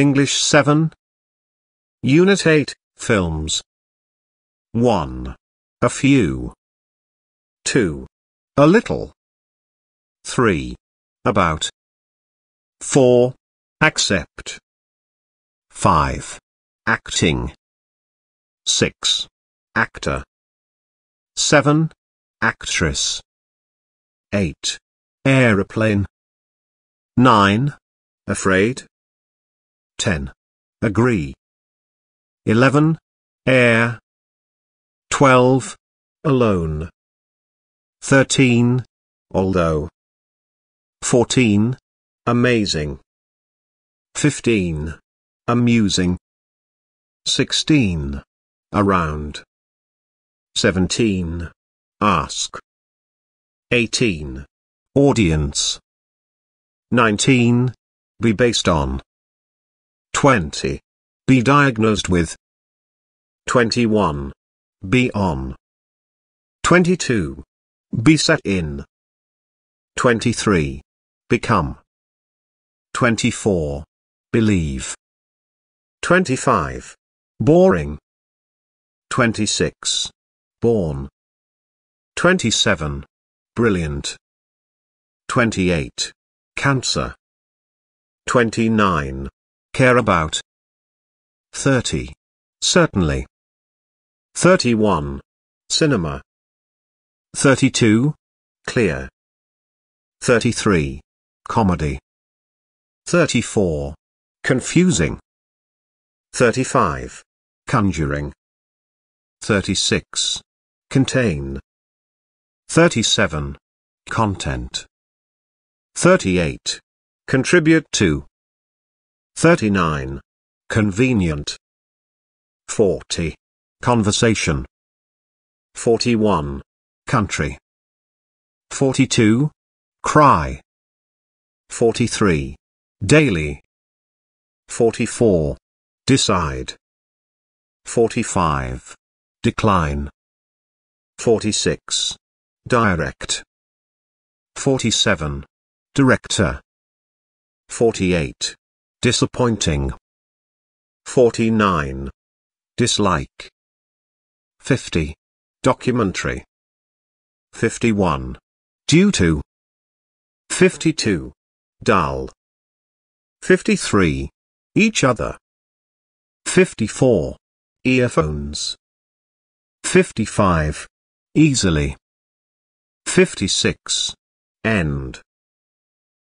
English 7. Unit 8, Films. 1. A few. 2. A little. 3. About. 4. Accept. 5. Acting. 6. Actor. 7. Actress. 8. Aeroplane. 9. Afraid. 10. Agree. 11. Air. 12. Alone. 13. Although. 14. Amazing. 15. Amusing. 16. Around. 17. Ask. 18. Audience. 19. Be based on. 20. Be diagnosed with. 21. Be on. 22. Be set in. 23. Become. 24. Believe. 25. Boring. 26. Born. 27. Brilliant. 28. Cancer. 29. Care about. 30. Certainly. 31. Cinema. 32. Clear. 33. Comedy. 34. Confusing. 35. Conjuring. 36. Contain. 37. Content. 38. Contribute to. 39. Convenient. 40. Conversation. 41. Country. 42. Cry. 43. Daily. 44. Decide. 45. Decline. 46. Direct. 47. Director. 48. Disappointing. 49. Dislike. 50. Documentary. 51. Due to. 52. Dull. 53. Each other. 54. Earphones. 55. Easily. 56. End.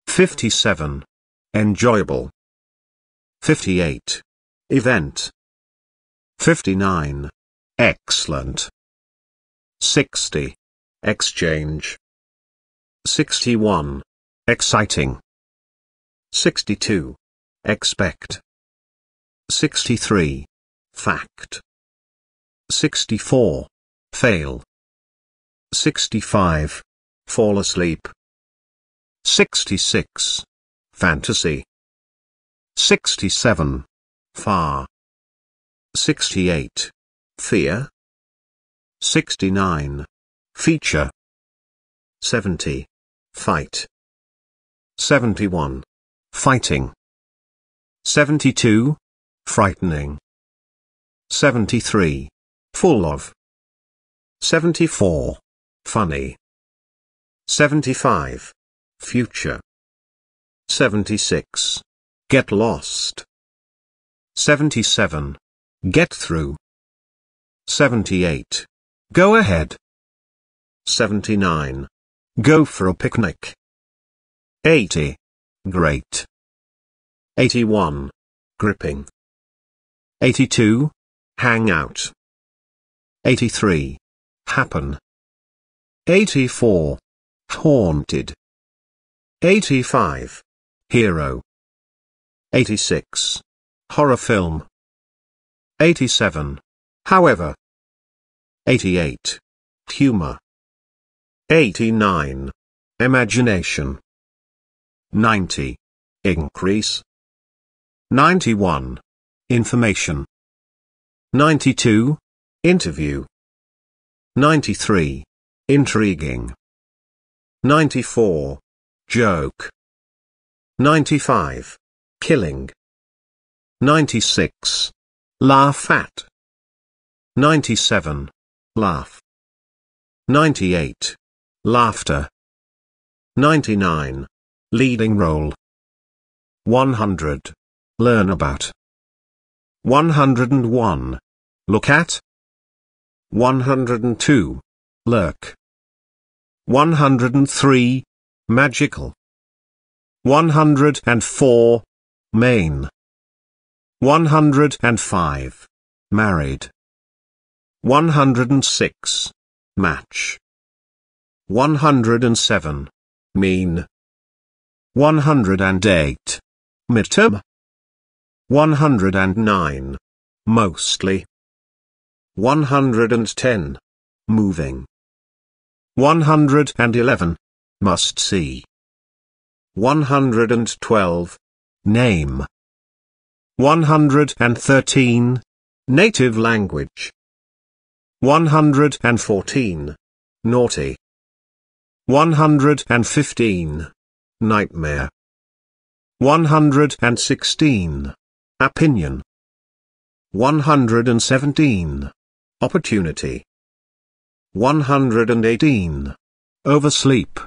57. Enjoyable. 58. Event. 59. Excellent. 60. Exchange. 61. Exciting. 62. Expect. 63. Fact. 64. Fail. 65. Fall asleep. 66. Fantasy. 67. Far. 68. Fear. 69. Feature. 70. Fight. 71. Fighting. 72. Frightening. 73. Full of. 74. Funny. 75. Future. 76. Get lost. 77. Get through. 78. Go ahead. 79. Go for a picnic. 80. Great. 81. Gripping. 82. Hang out. 83. Happen. 84. Haunted. 85. Hero. 86. Horror film. 87. However. 88. Humor. 89. Imagination. 90. Increase. 91. Information. 92. Interview. 93. Intriguing. 94. Joke. 95. Killing. 96. Laugh at. 97. Laugh. 98. Laughter. 99. Leading role. 100. Learn about. 101. Look at. 102. Lurk. 103. Magical. 104. Main. 105. Married. 106. Match. 107. Mean. 108. Midterm. 109. Mostly. 110. Moving. 111. Must see. 112. Name. 113. Native language. 114. Naughty. 115. Nightmare. 116. Opinion. 117. Opportunity. 118. Oversleep.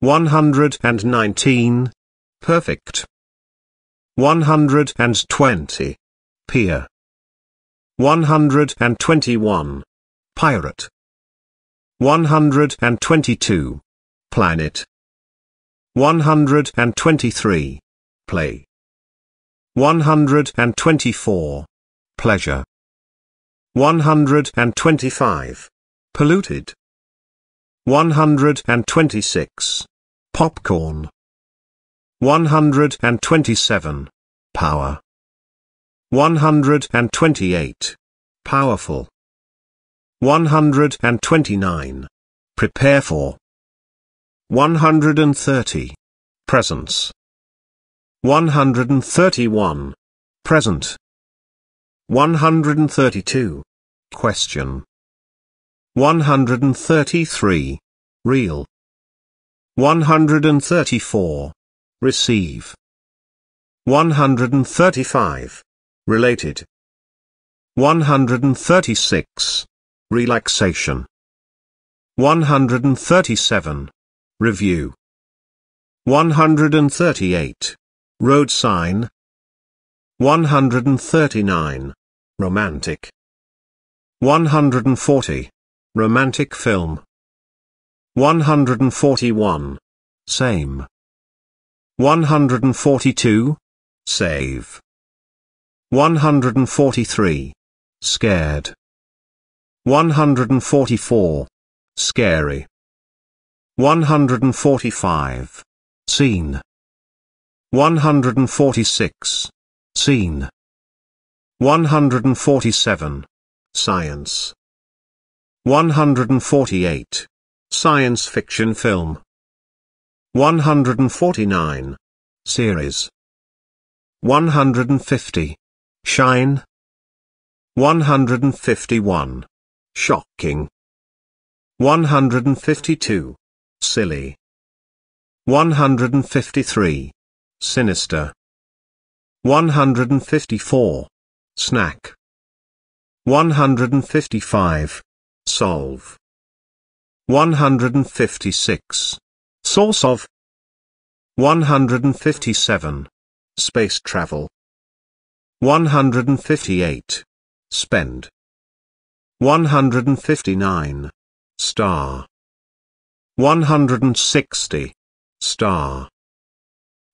119. Perfect. 120. Peer. 121. Pirate. 122. Planet. 123. Play. 124. Pleasure. 125. Polluted. 126. Popcorn. 127. Power. 128. Powerful. 129. Prepare for. 130. Presence. 131. Present. 132. Question. 133. Real. 134. Receive. 135. Related. 136. Relaxation. 137. Review. 138. Road sign. 139. Romantic. 140. Romantic film. 141. Same. 142. Save. 143. Scared. 144. Scary. 145. Scene. 146. Scene. 147. Science. 148. Science fiction film. 149. Series. 150. Shine. 151. Shocking. 152. Silly. 153. Sinister. 154. Snack. 155. Solve. 156. Source of. 157. Space travel. 158. Spend. 159. Star. 160. Star.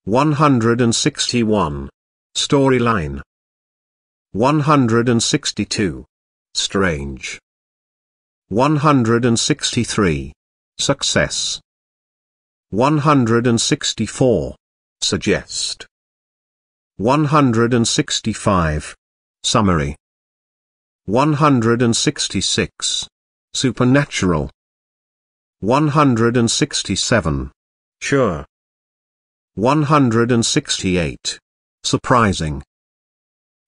161. Storyline. 162. Strange. 163. Success. 164. Suggest. 165. Summary. 166. Supernatural. 167. Sure. 168. Surprising.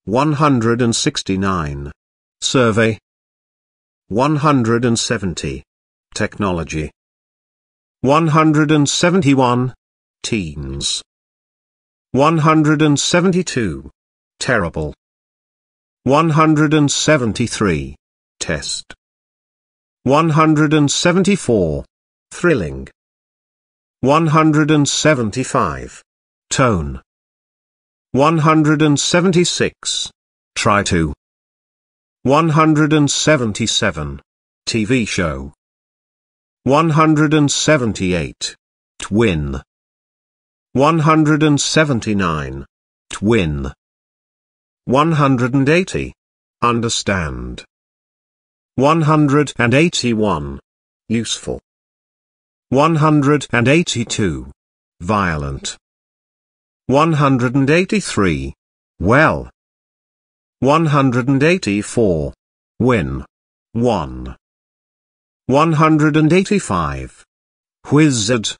169. Survey. 170. Technology. 171. Teens. 172. terrible. 173. Test. 174. Thrilling. 175. Tone. 176. Try to. 177. TV show. 178. Twin. 179. Twin. 180. Understand. 181. Useful. 182. Violent. 183. Well. 184. Win. 1. 185. Wizard.